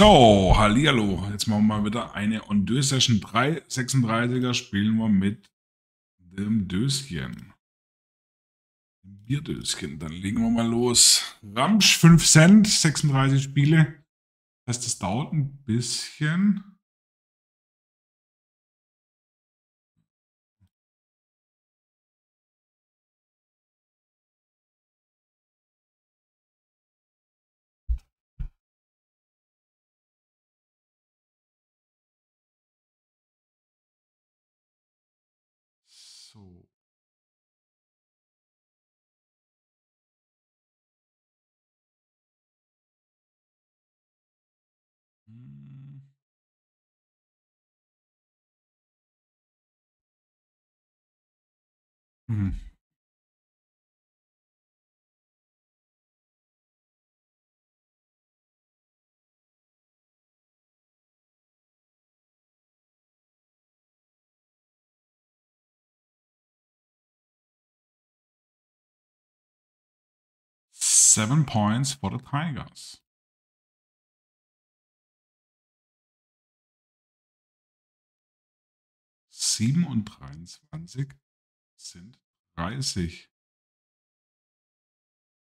So, hallihallo. Jetzt machen wir mal wieder eine On-Dö-Session 336er. Spielen wir mit dem Döschen. Bierdöschen. Dann legen wir mal los. Ramsch 5 Cent, 36 Spiele. Das heißt, das dauert ein bisschen. Hm. Mhm. Seven points for the Tigers. Sieben und 23 sind 30.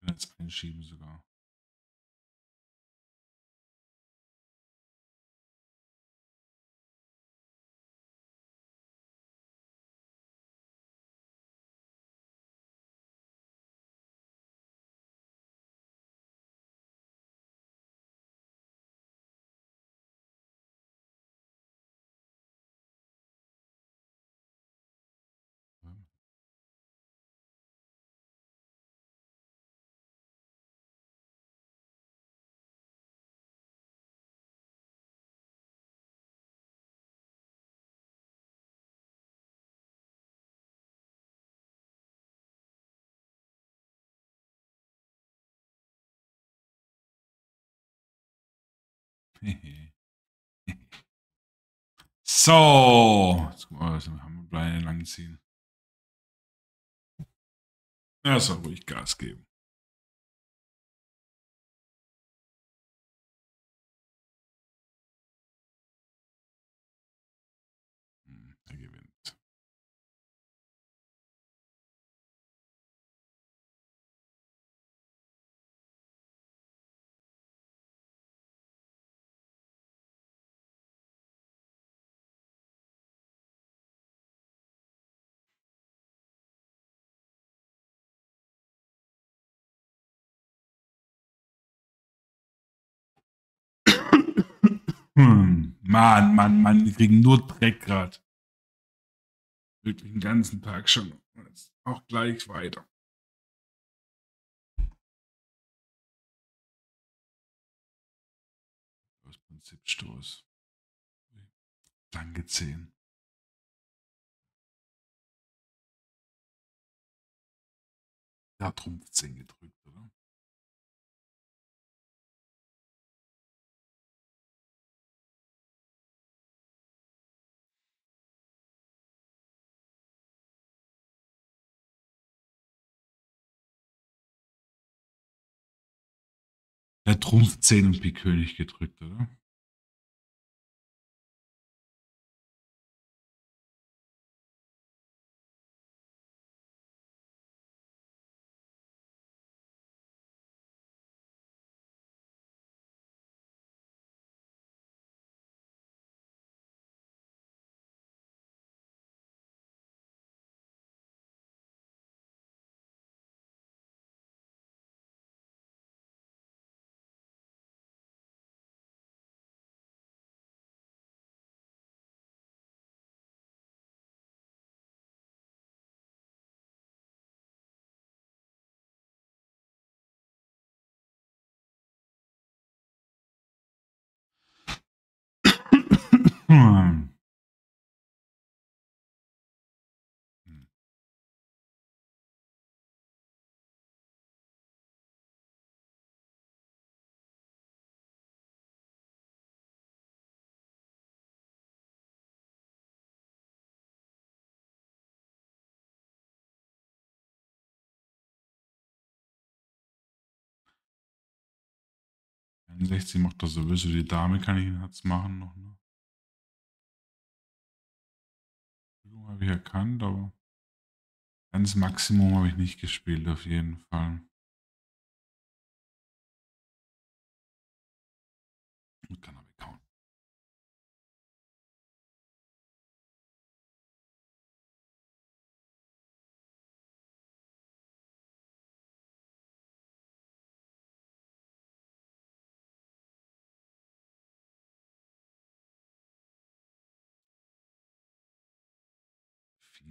Jetzt einschieben sogar. So, jetzt gucken wir, haben wir Beine langziehen. Er soll ruhig Gas geben. Hm, Mann, Mann, Mann, die kriegen nur Dreck grad. Wirklich den ganzen Tag schon. Jetzt auch gleich weiter. Das Prinzip Stoß. Danke 10. Ja, Trumpf 10 gedrückt, Der Trumpf 10 und Pik König gedrückt, oder? Hm. Macht das sowieso. Die Dame kann ich ihn jetzt machen noch, ne? Habe ich erkannt, aber ganz Maximum habe ich nicht gespielt, auf jeden Fall. Und kann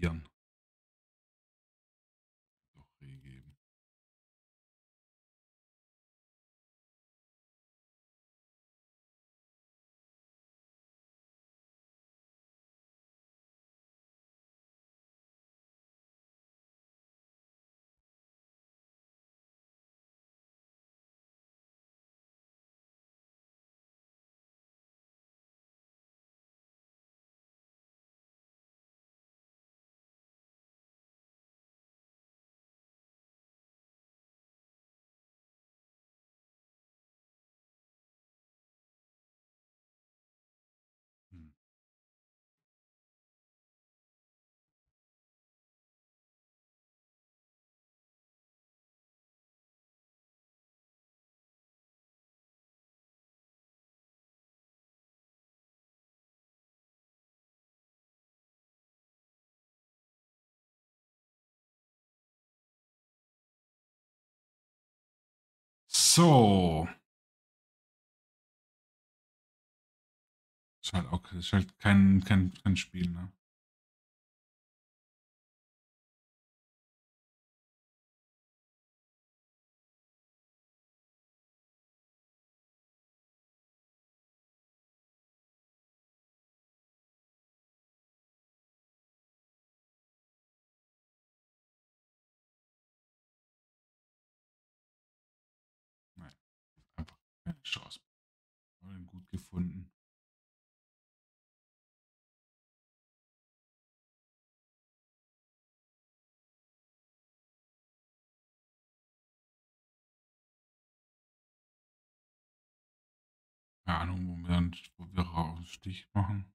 aber So. Ist halt auch ist halt kein, kein, kein Spiel, ne? Chance. Gut gefunden. Keine Ahnung, wo wir dann wo Stich machen.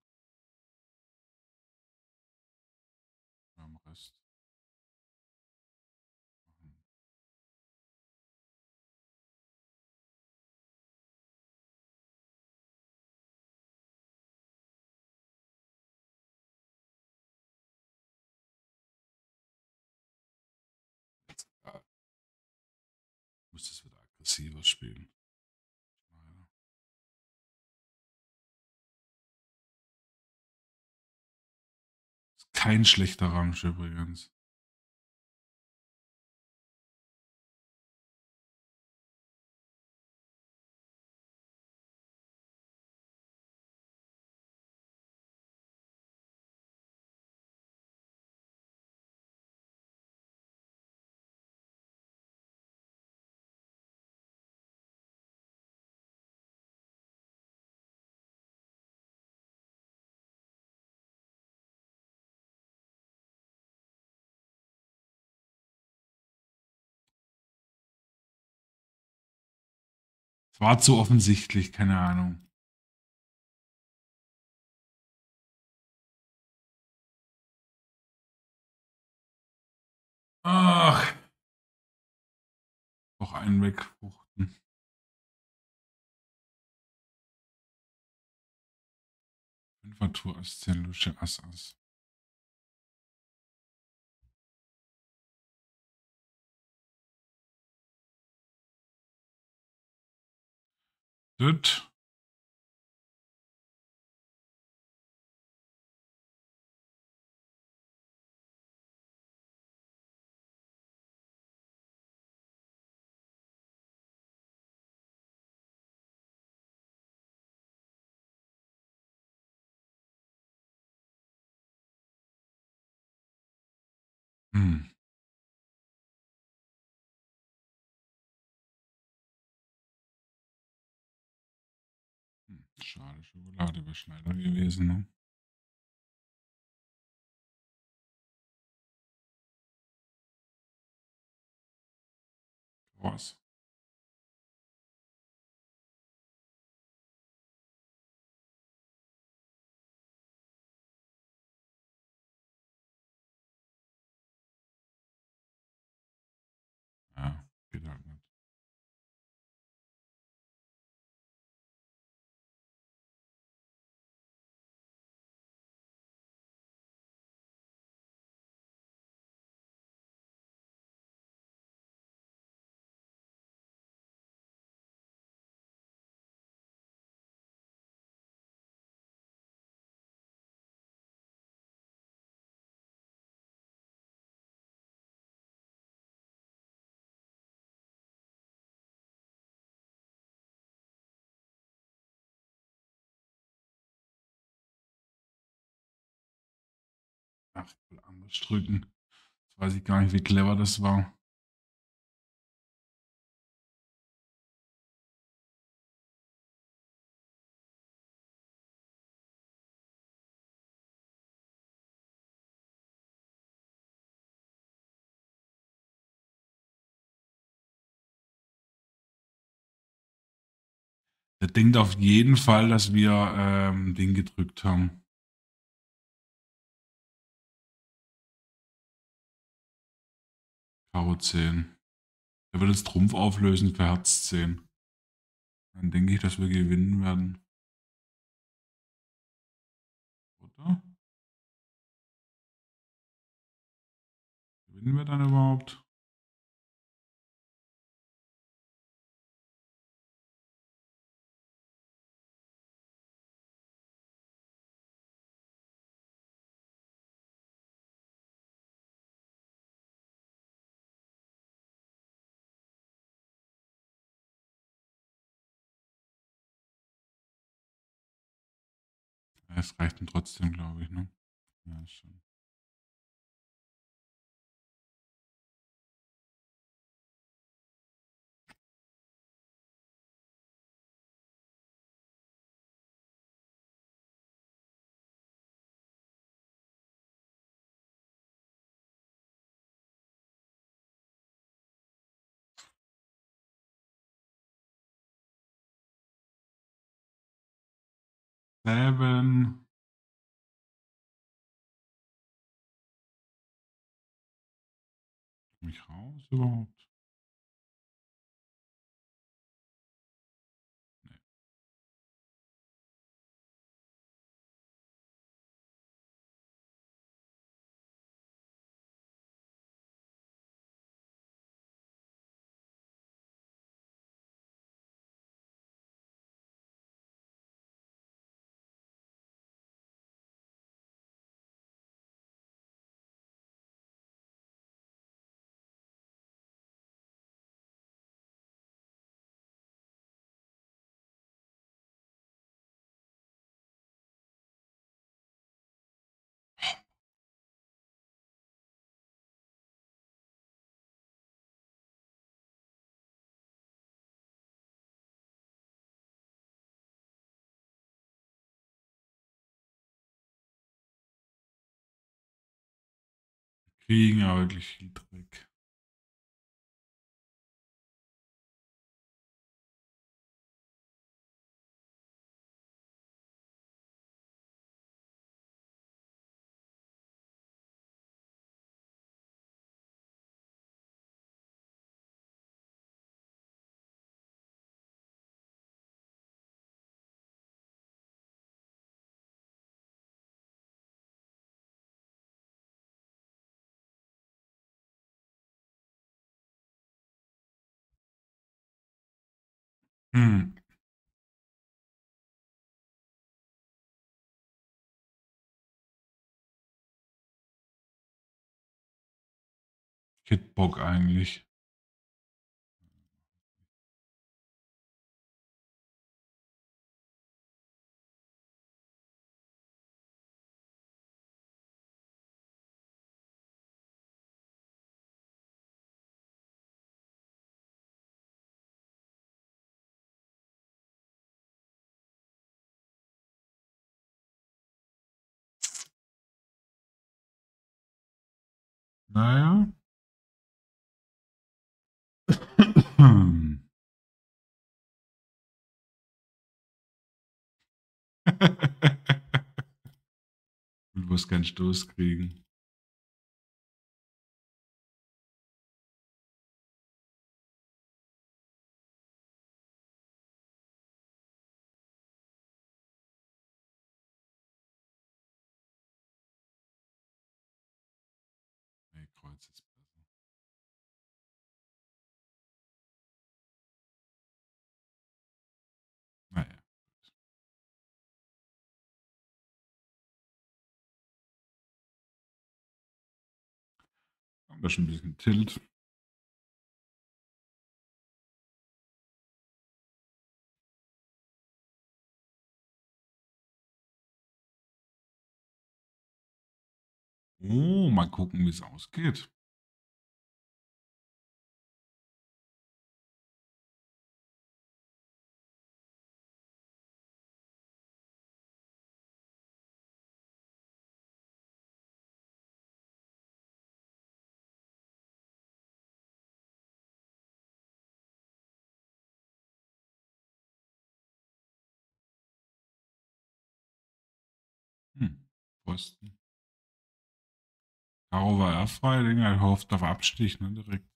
Muss das wieder aggressiver spielen. Kein schlechter Ramsch übrigens. Es war zu offensichtlich, keine Ahnung. Ach. Noch einen wegfruchten. Fünfer Tour Ass, 10 Lusche, Ass, Ass. Gut. Hm. Schade, Schokolade wäre schneller gewesen, ne? Was? Ach, ich anders drücken. Jetzt weiß ich gar nicht, wie clever das war. Der denkt auf jeden Fall, dass wir ähm, den gedrückt haben. Karo 10. Er wird jetzt Trumpf auflösen für Herz 10. Dann denke ich, dass wir gewinnen werden. Oder? Gewinnen wir dann überhaupt? Es reicht dann trotzdem, glaube ich, ne? Ja, schon. Seven. Komm ich raus überhaupt? Kriegen ja wirklich viel Dreck. Ich hätte Bock eigentlich. Naja. Du musst keinen Stoß kriegen. Haben schon ein bisschen Tilt. Oh, mal gucken, wie es ausgeht. Pfosten. Karo war er frei, Digga. Er hofft auf Abstich, ne, direkt.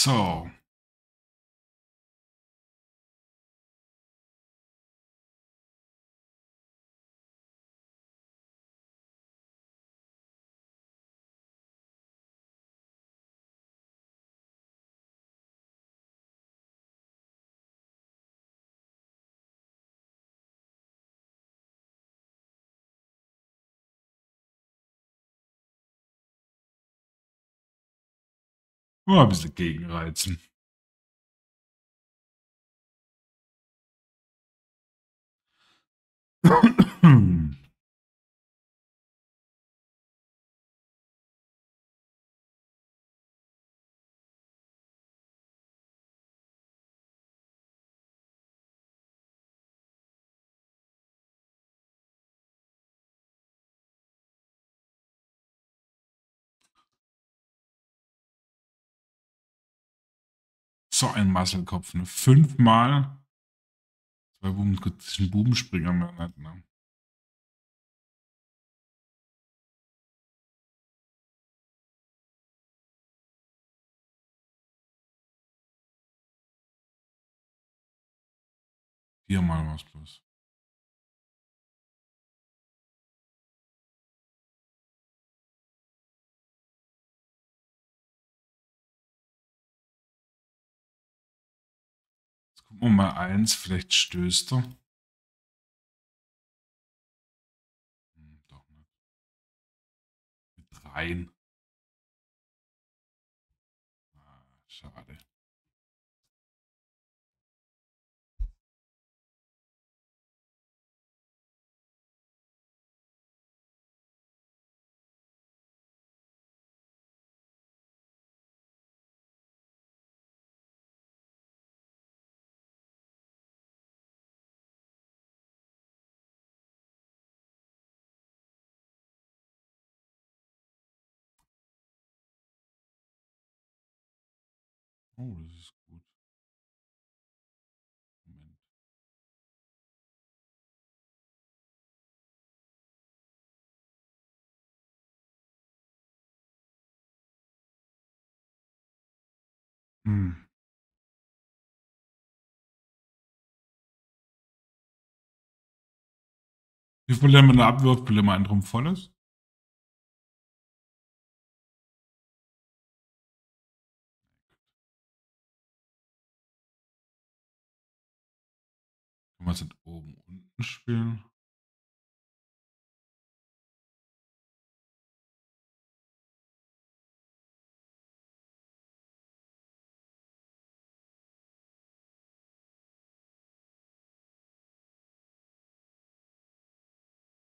So. Mal ein bisschen gegenreizen. So ein Masselkopf, ne? Fünfmal. Zwei Buben, das ist ein Bubenspringer mehr nicht, ne? Viermal was bloß. Gucken wir mal eins, vielleicht stößt er. Hm, doch nicht. Mit dreien. Ah, schade. Oh, das ist gut. Moment. Hm. Wie viel man abwirft, will immer ein drum voll ist? Kann man es jetzt oben unten spielen?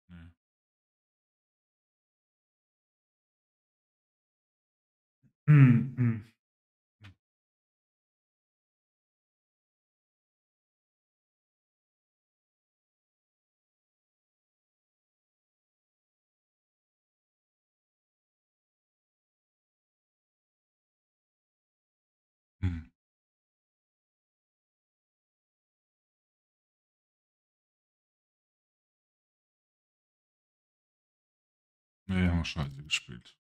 Nee. Hm. Hm. Nee, haben wir scheiße gespielt.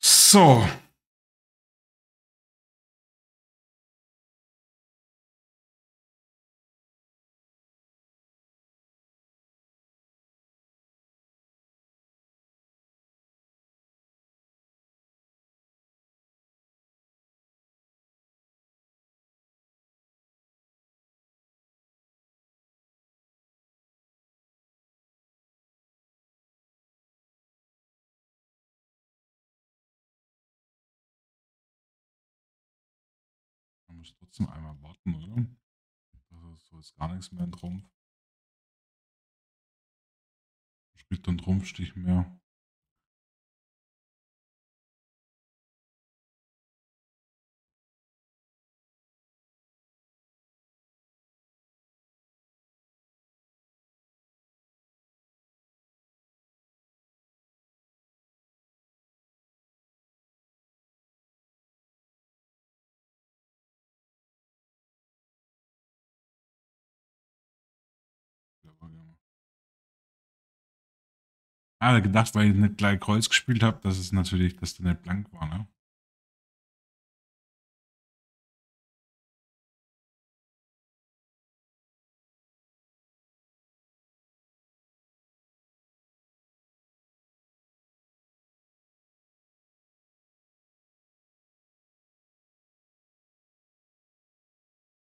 So. Muss trotzdem einmal warten, oder? Also so ist gar nichts mehr in Trumpf. Spielt dann Trumpfstich mehr. Ah, gedacht, weil ich nicht gleich Kreuz gespielt habe, dass es natürlich, dass der nicht blank war, ne?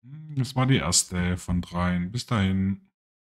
Hm, Das war die erste von dreien. Bis dahin.